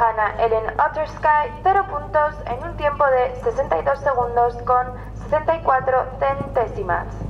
Hannah Ellen Ottersky 0 puntos en un tiempo de 62 segundos con 64 centésimas.